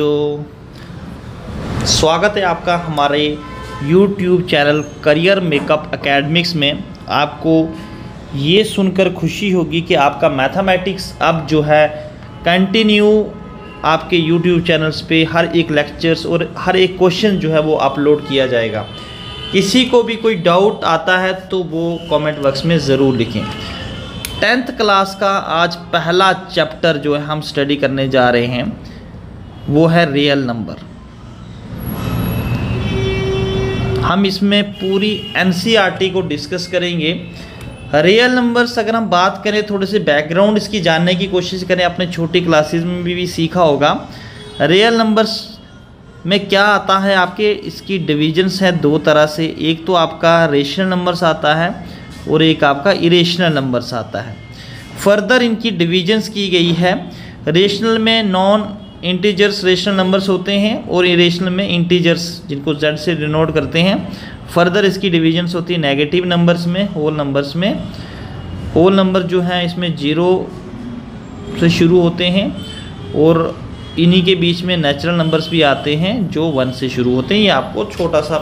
तो स्वागत है आपका हमारे YouTube channel career makeup academics में। आपको ये सुनकर खुशी होगी कि आपका मैथमेटिक्स अब जो है कंटिन्यू आपके YouTube चैनल्स पे हर एक लेक्चर्स और हर एक क्वेश्चन जो है वो अपलोड किया जाएगा। किसी को भी कोई डाउट आता है तो वो कमेंट बॉक्स में ज़रूर लिखें। टेंथ क्लास का आज पहला चैप्टर जो है हम स्टडी करने जा रहे हैं। वो है रियल नंबर हम इसमें पूरी एन को डिस्कस करेंगे। रियल नंबर्स अगर हम बात करें थोड़े से बैकग्राउंड इसकी जानने की कोशिश करें अपने छोटी क्लासेस में भी, भी सीखा होगा। रियल नंबर्स में क्या आता है आपके? इसकी डिविजन्स हैं दो तरह से। एक तो आपका रेशनल नंबर्स आता है और एक आपका इरेशनल नंबर्स आता है। फर्दर इनकी डिविजन्स की गई है। रेशनल में नॉन इंटीजर्स रेशनल नंबर्स होते हैं और इरेशनल में इंटीजर्स जिनको जेड से डिनोट करते हैं। फर्दर इसकी डिविजन्स होती है नेगेटिव नंबर्स में होल नंबर्स में। होल नंबर जो हैं इसमें ज़ीरो से शुरू होते हैं और इन्हीं के बीच में नेचुरल नंबर्स भी आते हैं जो वन से शुरू होते हैं। ये आपको छोटा सा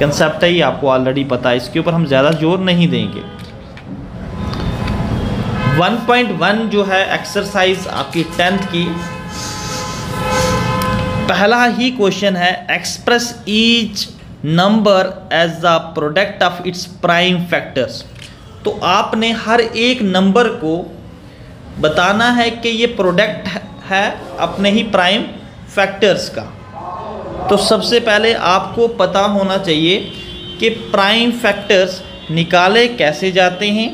कंसेप्ट है, ये आपको ऑलरेडी पता है। इसके ऊपर हम ज़्यादा ज़ोर नहीं देंगे। 1.1 जो है एक्सरसाइज आपकी टेंथ की पहला ही क्वेश्चन है express each number as the product of its prime factors तो आपने हर एक नंबर को बताना है कि ये प्रोडक्ट है अपने ही प्राइम फैक्टर्स का। तो सबसे पहले आपको पता होना चाहिए कि प्राइम फैक्टर्स निकाले कैसे जाते हैं।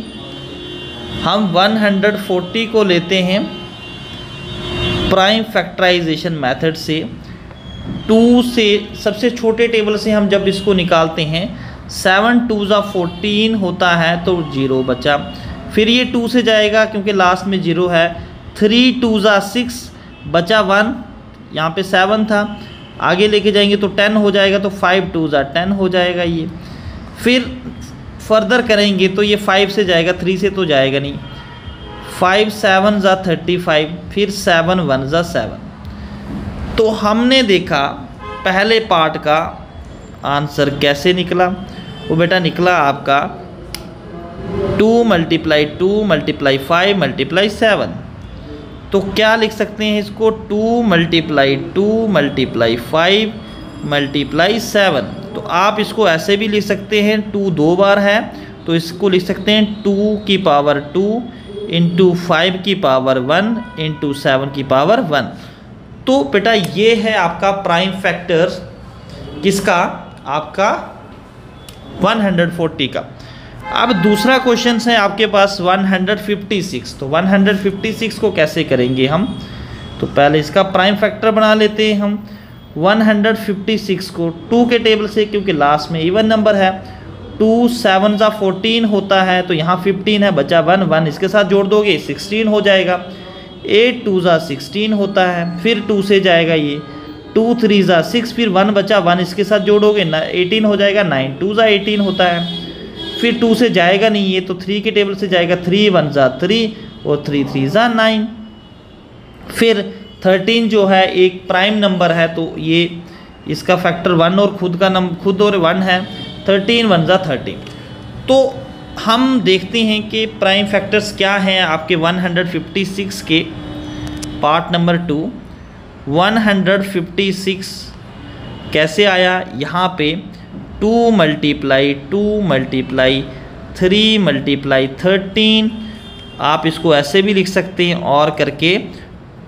हम 140 को लेते हैं प्राइम फैक्टराइजेशन मेथड से। टू से सबसे छोटे टेबल से हम जब इसको निकालते हैं, सेवन टू ज़ा फोर्टीन होता है तो ज़ीरो बचा। फिर ये टू से जाएगा क्योंकि लास्ट में ज़ीरो है। थ्री टू ज़ा सिक्स बचा वन, यहाँ पे सेवन था। आगे लेके जाएँगे तो टेन हो जाएगा तो फाइव टू ज़ा टेन हो जाएगा ये। फिर फर्दर करेंगे तो ये फाइव से जाएगा, थ्री से तो जाएगा नहीं। फाइव सेवन ज़ा थर्टी फाइव, फिर सेवन वन ज़ा सेवन। तो हमने देखा, पहले पार्ट का आंसर कैसे निकला? वो बेटा निकला आपका two multiply two multiply five multiply seven तो क्या लिख सकते हैं इसको? Two multiply two multiply five multiply seven तो आप इसको ऐसे भी लिख सकते हैं टू दो बार है तो इसको लिख सकते हैं टू की पावर टू इंटू फाइव की पावर वन इंटू सेवन की पावर वन तो बेटा ये है आपका प्राइम फैक्टर किसका? आपका 140 का। अब दूसरा क्वेश्चन है आपके पास 156 तो 156 को कैसे करेंगे हम? तो पहले इसका प्राइम फैक्टर बना लेते हैं हम। 156 को टू के टेबल से, क्योंकि लास्ट में इवन नंबर है। टू सेवन ज़ा फोर्टीन होता है तो यहाँ फिफ्टीन है, बचा वन वन इसके साथ जोड़ दोगे सिक्सटीन हो जाएगा। एट टू ज़ा सिक्सटीन होता है, फिर टू से जाएगा ये। टू, थ्री ज़ा सिक्स, फिर वन बचा, वन इसके साथ जोड़ोगे, ना, एटीन हो जाएगा, नाइन, टू ज़ा एटीन होता है। फिर टू से जाएगा नहीं ये तो थ्री के टेबल से जाएगा, थ्री, वन ज़ा थ्री और थ्री थ्री ज़ा नाइन। फिर थर्टीन जो है, एक प्राइम नंबर है तो ये इसका फैक्टर वन और खुद का नंबर खुद और वन है, थर्टीन वन ज़ा थर्टीन। तो हम देखते हैं कि प्राइम फैक्टर्स क्या हैं आपके 156 के पार्ट नंबर टू 156 कैसे आया? यहाँ पे two multiply two multiply three multiply thirteen आप इसको ऐसे भी लिख सकते हैं और करके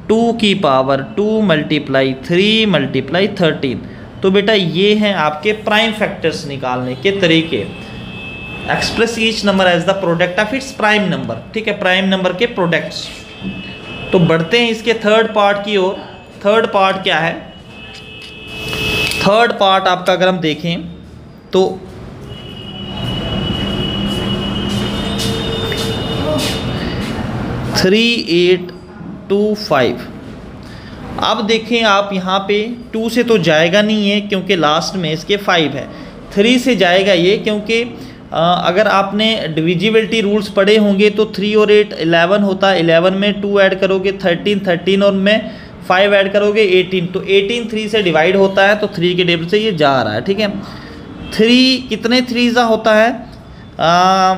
टू की power two multiply three multiply thirteen तो बेटा ये हैं आपके प्राइम फैक्टर्स निकालने के तरीके। Express each number as the product of its prime number ठीक है प्राइम नंबर के प्रोडक्ट्स तो बढ़ते हैं इसके थर्ड पार्ट की ओर. थर्ड पार्ट क्या है? थर्ड पार्ट आपका अगर हम देखें तो थ्री एट टू फाइव अब देखें आप यहाँ पे टू से तो जाएगा नहीं है, क्योंकि लास्ट में इसके फाइव है. थ्री से जाएगा ये, क्योंकि अगर आपने डिविजिबिलिटी रूल्स पढ़े होंगे तो थ्री और एट इलेवन होता है इलेवन में टू ऐड करोगे थर्टीन थर्टीन और में फाइव ऐड करोगे एटीन तो एटीन थ्री से डिवाइड होता है तो थ्री के टेबल से ये जा रहा है ठीक है? थ्री कितने थ्री ज़ा होता है? आ,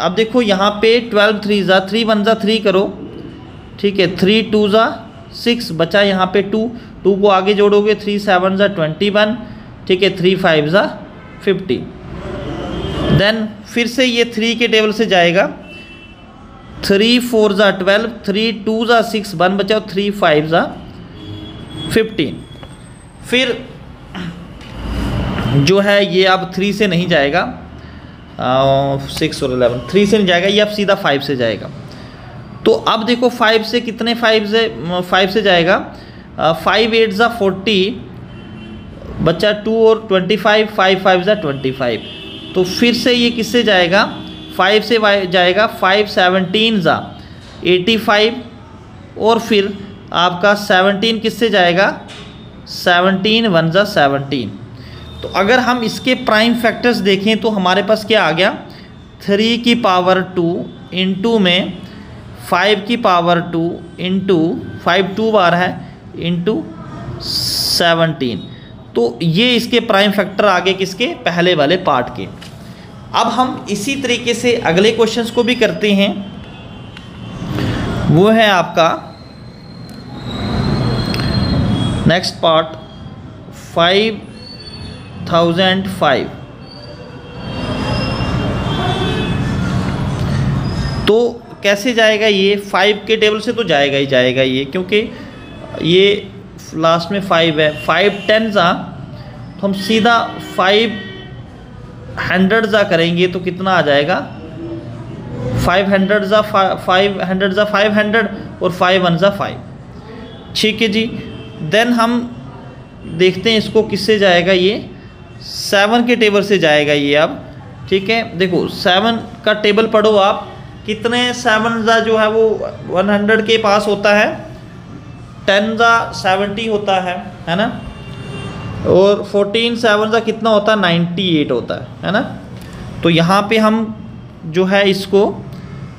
अब देखो यहाँ पे ट्वेल्व थ्री ज़ा थ्री वन ज़ा थ्री करो ठीक है? थ्री टू ज़ा सिक्स बचा यहाँ पे टू टू को आगे जोड़ोगे थ्री सेवन ज़ा ट्वेंटी वन ठीक है? थ्री फाइव ज़ा फिफ्टी देन फिर से ये थ्री के टेबल से जाएगा। थ्री फोर ज़ा ट्वेल्व थ्री टू ज़ा सिक्स वन बचा थ्री फाइव ज़ा फिफ्टीन फिर जो है ये अब थ्री से नहीं जाएगा। सिक्स और एलेवन थ्री से नहीं जाएगा, ये अब सीधा फाइव से जाएगा। तो अब देखो फाइव से कितने फाइव से फाइव से जाएगा? फाइव एट ज़ा फोर्टी बच्चा टू और ट्वेंटी फाइव फाइव फाइव ज़ा ट्वेंटी फाइव तो फिर से ये किससे जाएगा? फाइव से जाएगा फाइव सेवनटीन ज़ा। एटी फाइव और फिर आपका सेवनटीन किससे जाएगा? सेवनटीन वन ज़ा सेवनटीन तो अगर हम इसके प्राइम फैक्टर्स देखें तो हमारे पास क्या आ गया? थ्री की पावर टू इंटू में फाइव की power two into five two बार है इंटू सेवनटीन तो ये इसके प्राइम फैक्टर आगे किसके? पहले वाले पार्ट के। अब हम इसी तरीके से अगले क्वेश्चंस को भी करते हैं। वो है आपका next part five thousand five तो कैसे जाएगा ये? फाइव के टेबल से तो जाएगा ही जाएगा ये, क्योंकि ये लास्ट में फाइव है। फाइव टेन ज़ा तो हम सीधा फाइव हंड्रेड ज़ा करेंगे तो कितना आ जाएगा? फाइव हंड्रेड ज़ा फाइव हंड्रेड ज़ा फाइव हंड्रेड और फाइव वन ज़ा फाइव। ठीक है जी। देन हम देखते हैं इसको किससे जाएगा ये? सेवन के टेबल से जाएगा ये अब। ठीक है? देखो, सेवन का टेबल पढ़ो आप। कितने सेवन ज़ा जो है वो वन हंड्रेड के पास होता है? टेन ज़ा सेवेंटी होता है है ना? और फोर्टीन सेवन ज़ा कितना होता है? नाइन्टी एट होता है है ना? तो यहाँ पे हम जो है इसको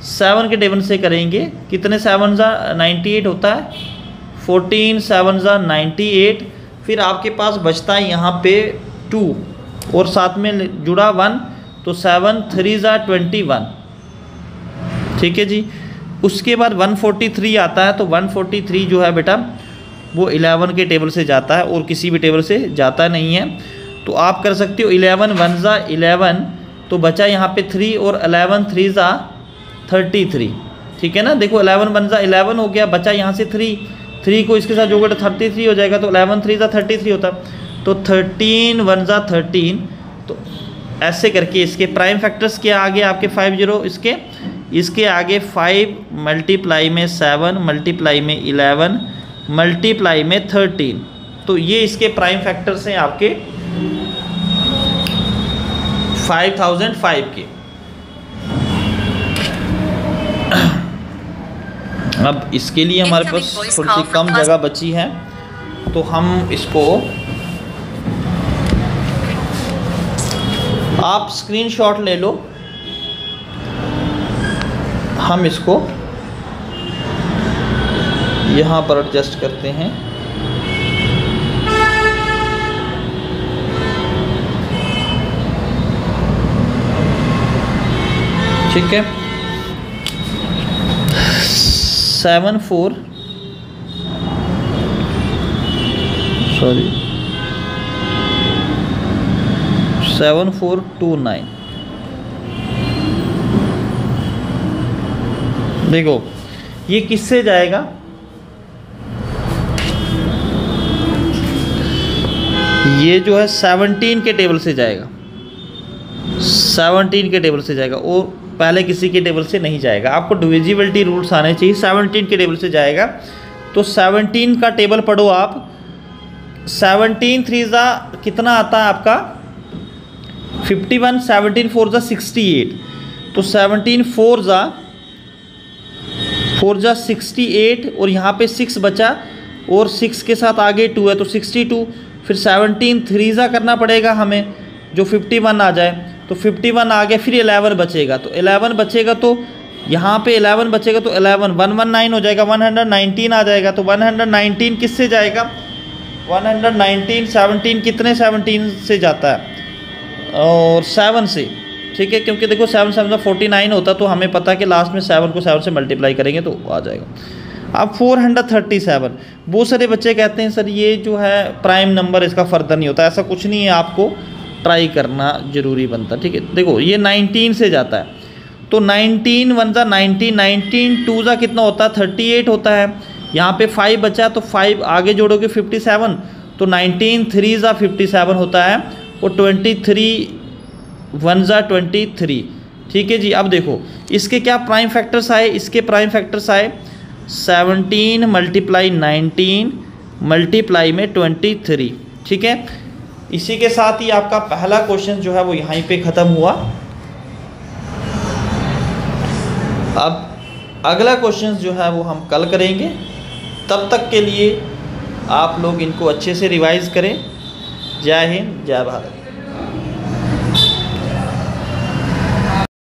सेवन के टेबल से करेंगे। कितने सेवन ज़ा नाइन्टी एट होता है? फोर्टीन सेवन ज़ा नाइन्टी एट फिर आपके पास बचता है यहाँ पे टू और साथ में जुड़ा वन तो सेवन थ्री ज़ा ट्वेंटी वन ठीक है जी? उसके बाद वन फोर्टी थ्री आता है तो वन फोर्टी थ्री जो है बेटा वो इलेवन के टेबल से जाता है और किसी भी टेबल से जाता नहीं है। तो आप कर सकते हो इलेवन, वन ज़ा इलेवन तो बचा यहाँ पे थ्री और अलेवन थ्री ज़ा थर्टी थ्री ठीक है ना? देखो अलेवन वन ज़ा इलेवन हो गया, बचा यहाँ से थ्री थ्री को इसके साथ जोड़े तो थर्टी थ्री हो जाएगा तो अलेवन थ्री ज़ा थर्टी थ्री होता। तो थर्टीन वन ज़ा थर्टीन तो ऐसे करके इसके प्राइम फैक्टर्स के आगे आपके फाइव ज़ीरो इसके इसके आगे फाइव मल्टीप्लाई में सेवन मल्टीप्लाई में इलेवन मल्टीप्लाई में थर्टीन। तो ये इसके प्राइम फैक्टर्स हैं आपके फाइव थाउज़ेंड फाइव के। अब इसके लिए हमारे पास थोड़ी सी कम जगह बची है। तो हम इसको आप स्क्रीनशॉट ले लो। हम इसको यहाँ पर एडजस्ट करते हैं। ठीक है। Seven four sorry seven four two nine देखो, ये किससे जाएगा? ये जो है सेवनटीन के टेबल से जाएगा। सेवनटीन के टेबल से जाएगा। और पहले किसी के टेबल से नहीं जाएगा। आपको डिविजिबिलिटी रूल्स आने चाहिए। सेवनटीन के टेबल से जाएगा। तो सेवनटीन का टेबल पढ़ो आप। सेवनटीन थ्री ज़ा कितना आता है आपका? फिफ्टी वन सेवनटीन फोर ज़ा सिक्सटी एट तो सेवनटीन फोर ज़ा फोर ज़ा सिक्सटी एट और यहाँ पे सिक्स बचा और सिक्स के साथ आगे टू है। तो सिक्सटी टू फिर सेवनटीन थ्री ज़ा करना पड़ेगा हमें, जो फिफ्टी वन आ जाए तो फिफ्टी वन आ गया, फिर एलेवन बचेगा। तो एलेवन बचेगा तो यहाँ पे 11 बचेगा तो 11 119 हो जाएगा 119 आ जाएगा तो वन हंड्रेड नाइनटीन किस से जाएगा 119 17 कितने 17 से जाता है? और सेवन से, ठीक है? क्योंकि देखो सेवन सेवन फोर्टी नाइन होता तो हमें पता है कि लास्ट में सेवन को सेवन से मल्टीप्लाई करेंगे तो आ जाएगा। अब फोर हंड्रेड थर्टी सेवन बहुत सारे बच्चे कहते हैं, सर, ये जो है प्राइम नंबर इसका फर्दर नहीं होता। ऐसा कुछ नहीं है, आपको ट्राई करना ज़रूरी बनता ठीक है? देखो, ये नाइनटीन से जाता है। तो नाइनटीन वन ज़ा नाइनटीन नाइनटीन टू ज़ा कितना होता है? थर्टी एट होता है। यहाँ पे फाइव बचा तो फाइव आगे जोड़ोगे फिफ्टी सेवन तो नाइनटीन थ्री ज़ा फिफ्टी होता है। और ट्वेंटी थ्री वन ज़ा ट्वेंटी ठीक है जी? अब देखो, इसके क्या प्राइम फैक्टर्स आए? इसके प्राइम फैक्टर्स आए सेवनटीन मल्टीप्लाई नाइनटीन मल्टीप्लाई में ट्वेंटी थ्री। ठीक है? इसी के साथ ही आपका पहला क्वेश्चन जो है वो यहीं पे ख़त्म हुआ। अब अगला क्वेश्चन जो है वो हम कल करेंगे। तब तक के लिए आप लोग इनको अच्छे से रिवाइज करें। जय हिंद, जय भारत।